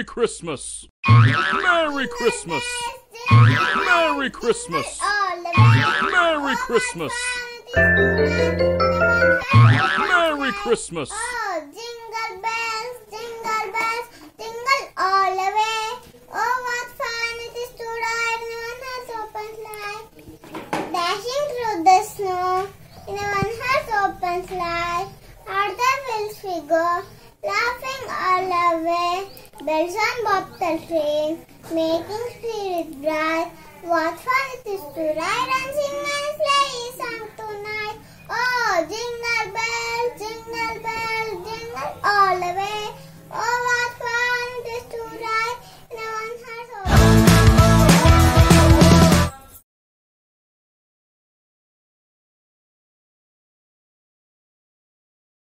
Christmas! Merry Christmas! Merry Christmas! Merry Christmas! Merry Christmas! Oh, jingle bells, jingle bells, jingle all the way. Oh, what fun it is to ride in a one-horse open sleigh. Dashing through the snow in a one-horse open sleigh. O'er the fields we go, laughing all the way. Bells on bobtail train, making spirits bright. What fun it is to ride